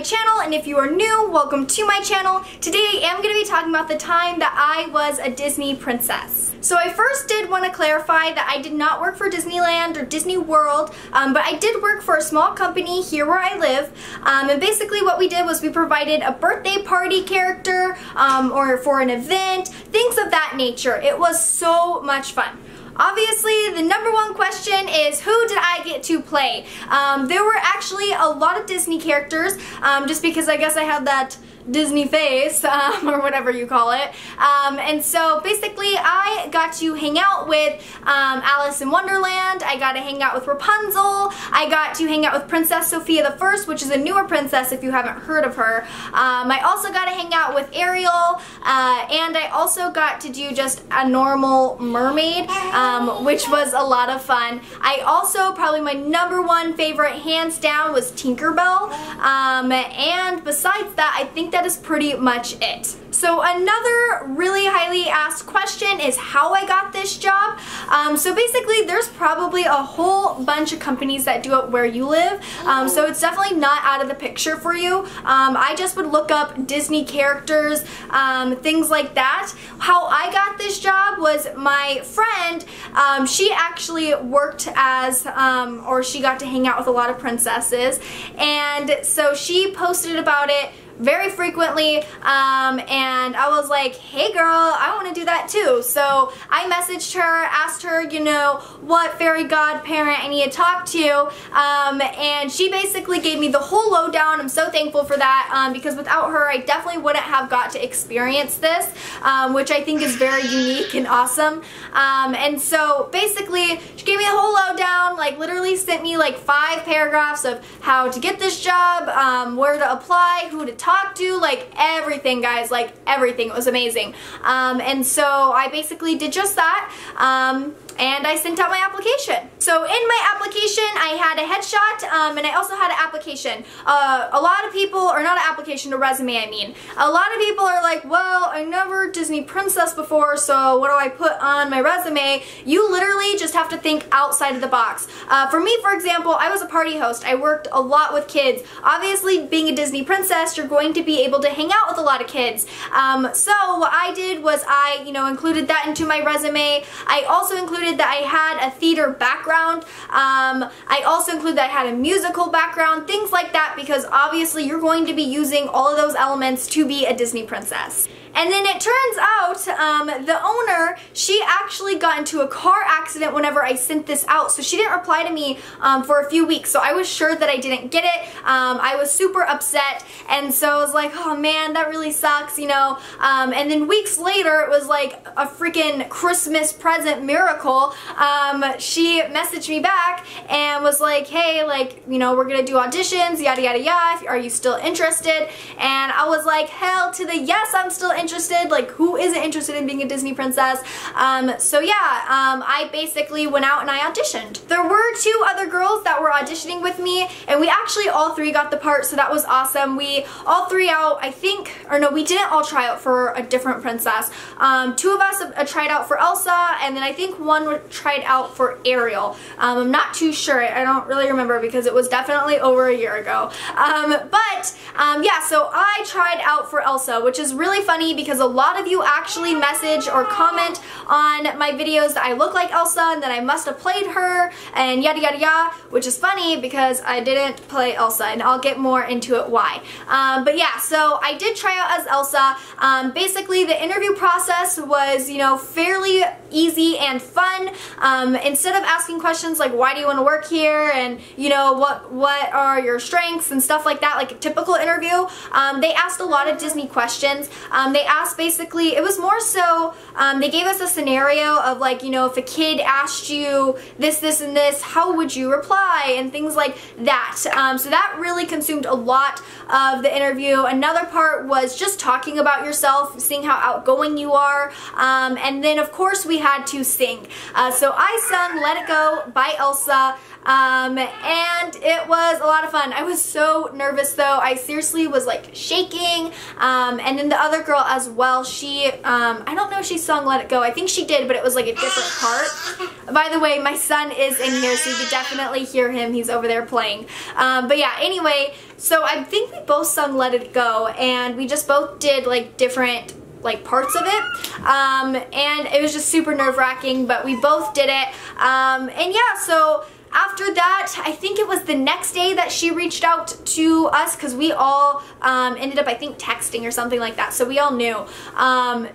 my channel, and if you are new, welcome to my channel. Today I am going to be talking about the time that I was a Disney princess. So I first did want to clarify that I did not work for Disneyland or Disney World, um, but I did work for a small company here where I live, um, and basically what we did was we provided a birthday party character um, or for an event, things of that nature. It was so much fun. Obviously, the number one question is who did I get to play? Um, there were actually a lot of Disney characters, um, just because I guess I had that Disney face, um, or whatever you call it. Um, and so basically I got to hang out with um, Alice in Wonderland, I got to hang out with Rapunzel, I got to hang out with Princess Sofia the First, which is a newer princess if you haven't heard of her. Um, I also got to hang out with Ariel, uh, and I also got to do just a normal mermaid, um, which was a lot of fun. I also, probably my number one favorite, hands down, was Tinkerbell. Um, and besides that, I think that is pretty much it. So another really highly asked question is how I got this job. Um, so basically there's probably a whole bunch of companies that do it where you live. Um, so it's definitely not out of the picture for you. Um, I just would look up Disney characters, um, things like that. How I got this job was my friend, um, she actually worked as, um, or she got to hang out with a lot of princesses. And so she posted about it very frequently um, and I was like, hey girl, I want to do that too. So I messaged her, asked her, you know, what fairy godparent I need to talk to um, and she basically gave me the whole lowdown. I'm so thankful for that um, because without her I definitely wouldn't have got to experience this um, which I think is very unique and awesome. Um, and so basically she gave me the whole lowdown, like literally sent me like five paragraphs of how to get this job, um, where to apply, who to talk talk to, like everything guys, like everything. It was amazing. Um, and so I basically did just that. Um, and I sent out my application. So in my application, I had a headshot um, and I also had an application. Uh, a lot of people, or not an application, a resume I mean. A lot of people are like, well, I never Disney princess before, so what do I put on my resume? You literally just have to think outside of the box. Uh, for me, for example, I was a party host. I worked a lot with kids. Obviously, being a Disney princess, you're going to be able to hang out with a lot of kids. Um, so what I did was I, you know, included that into my resume. I also included included that I had a theater background. Um, I also included that I had a musical background, things like that because obviously you're going to be using all of those elements to be a Disney princess. And then it turns out um, the owner, she actually got into a car accident whenever I sent this out. So she didn't reply to me um, for a few weeks. So I was sure that I didn't get it. Um, I was super upset. And so I was like, oh man, that really sucks, you know. Um, and then weeks later, it was like a freaking Christmas present miracle. Um, she messaged me back and was like, hey, like, you know, we're going to do auditions, yada, yada, yada. Are you still interested? And I was like, hell to the yes, I'm still interested? Like, who isn't interested in being a Disney princess? Um, so yeah, um, I basically went out and I auditioned. There were two other girls that were auditioning with me, and we actually all three got the part, so that was awesome. We all three out, I think, or no, we didn't all try out for a different princess. Um, two of us uh, tried out for Elsa, and then I think one tried out for Ariel. Um, I'm not too sure. I don't really remember because it was definitely over a year ago. Um, but um, yeah, so I tried out for Elsa, which is really funny because a lot of you actually message or comment on my videos that I look like Elsa and that I must have played her and yada yada yada, which is funny because I didn't play Elsa and I'll get more into it why. Um, but yeah, so I did try out as Elsa. Um, basically, the interview process was, you know, fairly easy and fun. Um, instead of asking questions like, why do you want to work here? And, you know, what, what are your strengths and stuff like that, like a typical interview, um, they asked a lot of Disney questions. Um, they asked basically, it was more so, um, they gave us a scenario of like, you know, if a kid asked you this, this, and this, how would you reply? And things like that. Um, so that really consumed a lot of the interview. Another part was just talking about yourself, seeing how outgoing you are. Um, and then of course we had to sing. Uh, so I sung Let It Go by Elsa. Um, and it was a lot of fun. I was so nervous though. I seriously was like shaking. Um, and then the other girl as well, she, um, I don't know if she sung Let It Go. I think she did, but it was like a different part. By the way, my son is in here, so you can definitely hear him. He's over there playing. Um, but yeah, anyway, so I think we both sung Let It Go, and we just both did like different like parts of it um, and it was just super nerve-wracking but we both did it um, and yeah so after that, I think it was the next day that she reached out to us because we all um, ended up, I think, texting or something like that. So we all knew. Um,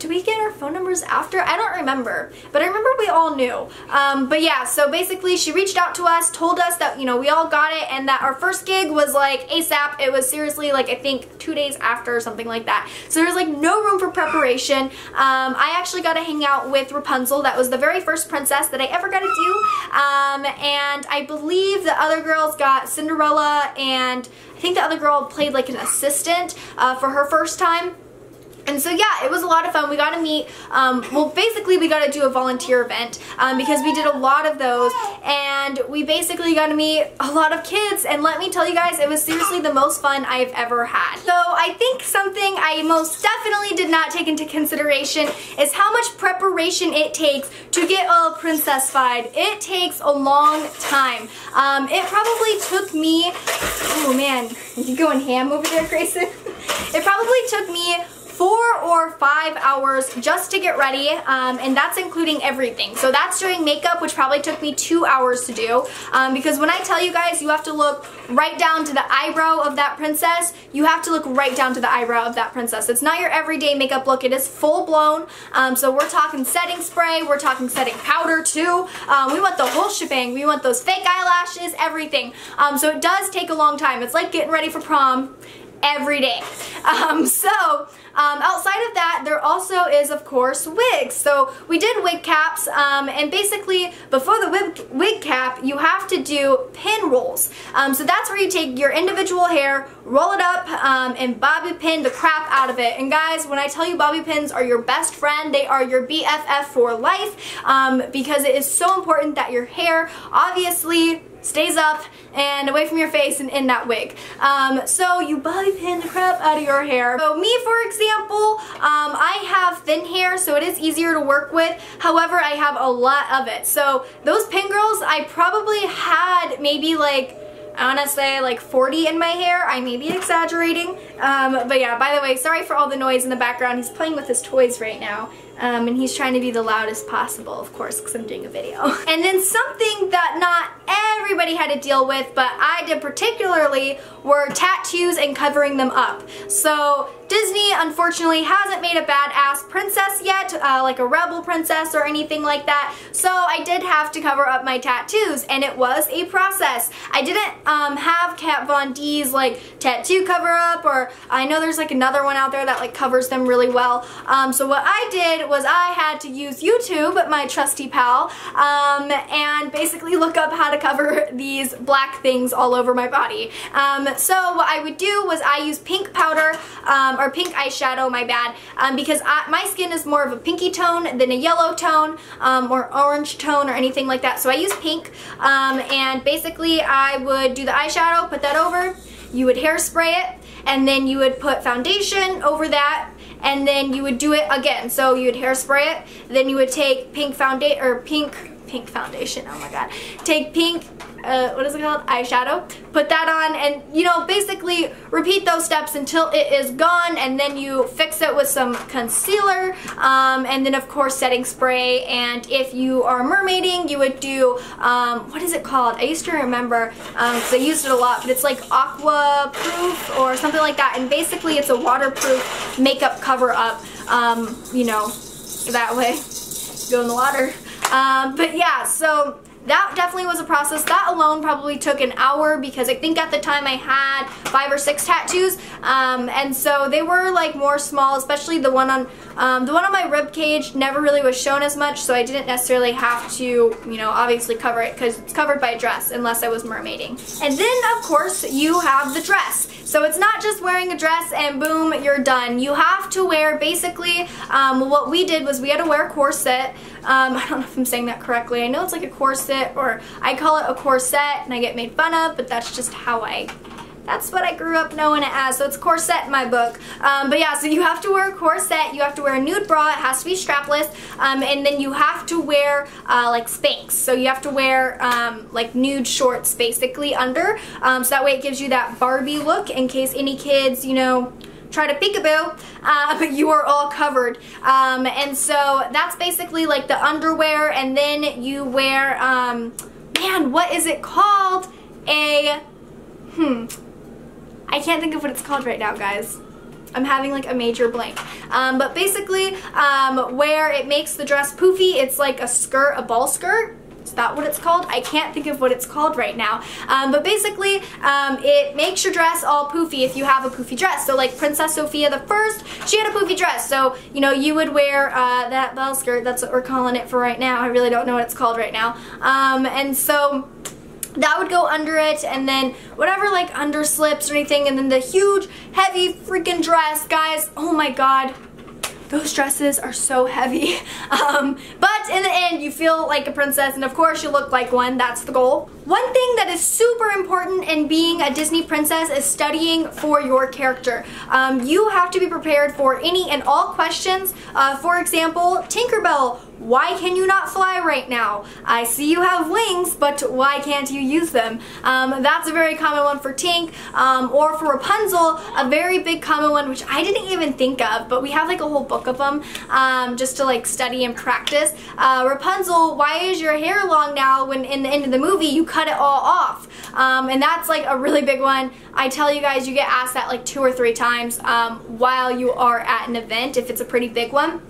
do we get our phone numbers after? I don't remember, but I remember we all knew. Um, but yeah, so basically she reached out to us, told us that, you know, we all got it and that our first gig was like ASAP. It was seriously like, I think two days after or something like that. So there's like no room for preparation. Um, I actually got to hang out with Rapunzel. That was the very first princess that I ever got to do. Um, and I believe the other girls got Cinderella and I think the other girl played like an assistant uh, for her first time. And so yeah, it was a lot of fun. We got to meet, um, well basically we got to do a volunteer event um, because we did a lot of those and we basically got to meet a lot of kids and let me tell you guys, it was seriously the most fun I've ever had. So I think something I most definitely did not take into consideration is how much preparation it takes to get a princess-fied. It takes a long time. Um, it probably took me, oh man, you going ham over there, Greyson? it probably took me four or five hours just to get ready um, and that's including everything. So that's doing makeup which probably took me two hours to do um, because when I tell you guys you have to look right down to the eyebrow of that princess, you have to look right down to the eyebrow of that princess. It's not your everyday makeup look, it is full blown. Um, so we're talking setting spray, we're talking setting powder too. Um, we want the whole shebang, we want those fake eyelashes, everything. Um, so it does take a long time. It's like getting ready for prom every day. Um, so um, outside of that, there also is, of course, wigs. So we did wig caps, um, and basically, before the wig, wig cap, you have to do pin rolls. Um, so that's where you take your individual hair, roll it up, um, and bobby pin the crap out of it. And guys, when I tell you bobby pins are your best friend, they are your BFF for life, um, because it is so important that your hair, obviously, stays up and away from your face and in that wig. Um, so you bobby pin the crap out of your hair. So me, for example, um, I have thin hair, so it is easier to work with. However, I have a lot of it. So those pin curls, I probably had maybe like I want to say like 40 in my hair. I may be exaggerating. Um, but yeah, by the way, sorry for all the noise in the background. He's playing with his toys right now. Um, and he's trying to be the loudest possible, of course, because I'm doing a video. and then something that not everybody had to deal with, but I did particularly, were tattoos and covering them up. So Disney, unfortunately, hasn't made a badass princess yet, uh, like a rebel princess or anything like that. So I did have to cover up my tattoos, and it was a process. I didn't um, have Kat Von D's like tattoo cover up, or I know there's like another one out there that like covers them really well. Um, so what I did was I had to use YouTube, my trusty pal, um, and basically look up how to cover these black things all over my body. Um, so what I would do was I use pink powder, um, or pink eyeshadow, my bad, um, because I, my skin is more of a pinky tone than a yellow tone um, or orange tone or anything like that. So I use pink and basically I would do the eyeshadow, put that over, you would hairspray it, and then you would put foundation over that and then you would do it again. So you would hairspray it, then you would take pink foundation or pink pink foundation, oh my god. Take pink uh, what is it called, eyeshadow. Put that on and, you know, basically repeat those steps until it is gone and then you fix it with some concealer um, and then, of course, setting spray. And if you are mermaiding, you would do, um, what is it called? I used to remember because um, I used it a lot, but it's like aqua proof or something like that. And basically, it's a waterproof makeup cover-up, um, you know, that way. Go in the water. Um, but yeah, so that definitely was a process. That alone probably took an hour because I think at the time I had five or six tattoos. Um, and so they were like more small, especially the one on um, the one on my rib cage never really was shown as much, so I didn't necessarily have to, you know, obviously cover it because it's covered by a dress unless I was mermaiding. And then, of course, you have the dress. So it's not just wearing a dress and boom, you're done. You have to wear basically, um, what we did was we had to wear a corset. Um, I don't know if I'm saying that correctly. I know it's like a corset or I call it a corset and I get made fun of, but that's just how I that's what I grew up knowing it as. So it's corset in my book. Um, but yeah, so you have to wear a corset. You have to wear a nude bra. It has to be strapless. Um, and then you have to wear uh, like Spanx. So you have to wear um, like nude shorts basically under. Um, so that way it gives you that Barbie look in case any kids, you know, try to peekaboo, but you are all covered. Um, and so that's basically like the underwear and then you wear, um, man, what is it called? A, hmm, I can't think of what it's called right now, guys. I'm having like a major blank. Um, but basically, um, where it makes the dress poofy, it's like a skirt, a ball skirt. Is that what it's called? I can't think of what it's called right now. Um, but basically, um, it makes your dress all poofy if you have a poofy dress. So like Princess Sofia the First, she had a poofy dress. So, you know, you would wear uh, that ball skirt. That's what we're calling it for right now. I really don't know what it's called right now. Um, and so that would go under it and then whatever like underslips or anything and then the huge heavy freaking dress guys oh my god those dresses are so heavy. Um, but in the end, you feel like a princess, and of course you look like one. That's the goal. One thing that is super important in being a Disney princess is studying for your character. Um, you have to be prepared for any and all questions. Uh, for example, Tinkerbell why can you not fly right now? I see you have wings, but why can't you use them? Um, that's a very common one for Tink. Um, or for Rapunzel, a very big common one, which I didn't even think of, but we have like a whole book of them um, just to like study and practice. Uh, Rapunzel, why is your hair long now when in the end of the movie you cut it all off? Um, and that's like a really big one. I tell you guys, you get asked that like two or three times um, while you are at an event if it's a pretty big one.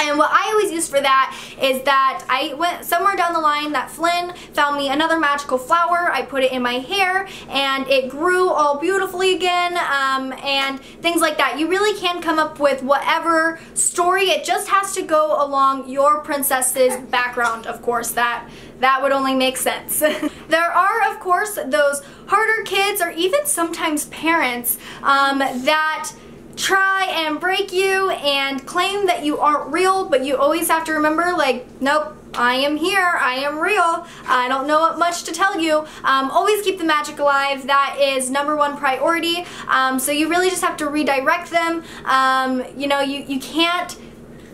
And what I always use for that is that I went somewhere down the line that Flynn found me another magical flower. I put it in my hair and it grew all beautifully again um, and things like that. You really can come up with whatever story. It just has to go along your princess's background, of course. That that would only make sense. there are, of course, those harder kids or even sometimes parents um, that try and break you and claim that you aren't real, but you always have to remember, like, nope, I am here, I am real, I don't know much to tell you. Um, always keep the magic alive, that is number one priority. Um, so you really just have to redirect them. Um, you know, you, you can't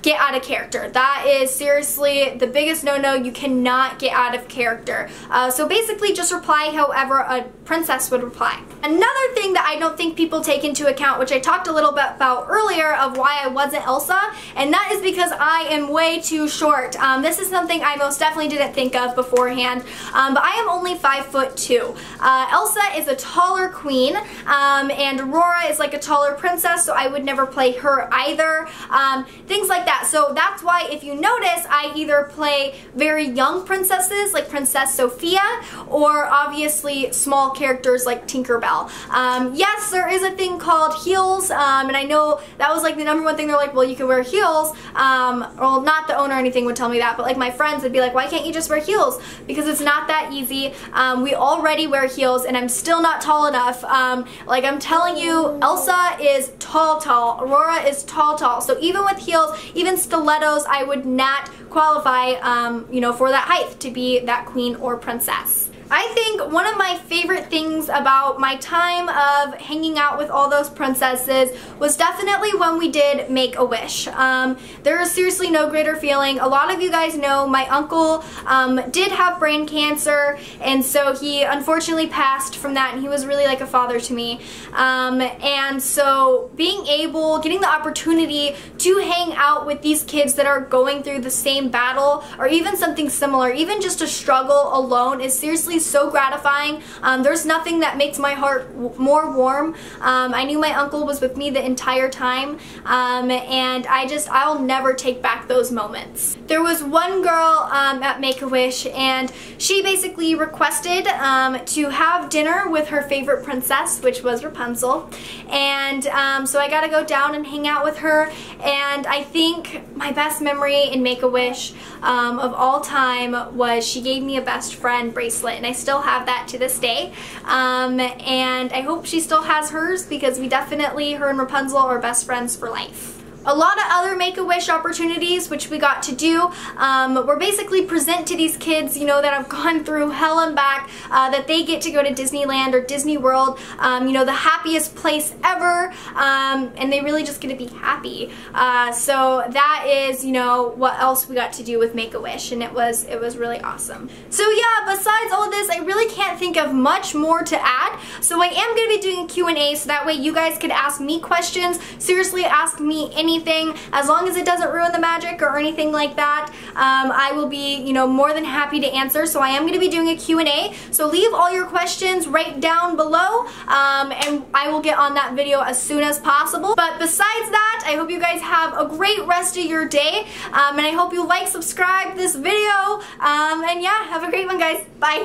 get out of character. That is seriously the biggest no-no. You cannot get out of character. Uh, so basically just reply however a princess would reply. Another thing that I don't think people take into account, which I talked a little bit about earlier of why I wasn't Elsa, and that is because I am way too short. Um, this is something I most definitely didn't think of beforehand, um, but I am only five foot two. Uh, Elsa is a taller queen, um, and Aurora is like a taller princess, so I would never play her either. Um, things like that that. So that's why if you notice, I either play very young princesses like Princess Sofia or obviously small characters like Tinkerbell. Um, yes, there is a thing called heels um, and I know that was like the number one thing. They're like, well, you can wear heels. Um, well, not the owner or anything would tell me that, but like my friends would be like, why can't you just wear heels? Because it's not that easy. Um, we already wear heels and I'm still not tall enough. Um, like I'm telling you, Elsa is tall, tall. Aurora is tall, tall. So even with heels, even even stilettos, I would not qualify, um, you know, for that height to be that queen or princess. I think one of my favorite things about my time of hanging out with all those princesses was definitely when we did Make-A-Wish. Um, there is seriously no greater feeling. A lot of you guys know my uncle um, did have brain cancer and so he unfortunately passed from that and he was really like a father to me. Um, and so being able, getting the opportunity to hang out with these kids that are going through the same battle or even something similar, even just a struggle alone is seriously so gratifying. Um, there's nothing that makes my heart more warm. Um, I knew my uncle was with me the entire time um, and I just, I'll never take back those moments. There was one girl um, at Make-A-Wish and she basically requested um, to have dinner with her favorite princess, which was Rapunzel. And um, so I got to go down and hang out with her and I think my best memory in Make-A-Wish um, of all time was she gave me a best friend bracelet and I still have that to this day. Um, and I hope she still has hers because we definitely, her and Rapunzel are best friends for life a lot of other Make-A-Wish opportunities which we got to do um, were basically present to these kids, you know, that have gone through hell and back, uh, that they get to go to Disneyland or Disney World, um, you know, the happiest place ever, um, and they really just get to be happy. Uh, so that is, you know, what else we got to do with Make-A-Wish, and it was, it was really awesome. So yeah, besides all of this, I really can't think of much more to add, so I am going to be doing a Q&A so that way you guys could ask me questions, seriously ask me any anything, as long as it doesn't ruin the magic or anything like that, um, I will be, you know, more than happy to answer. So I am going to be doing a Q&A. So leave all your questions right down below, um, and I will get on that video as soon as possible. But besides that, I hope you guys have a great rest of your day, um, and I hope you like, subscribe this video, um, and yeah, have a great one, guys. Bye.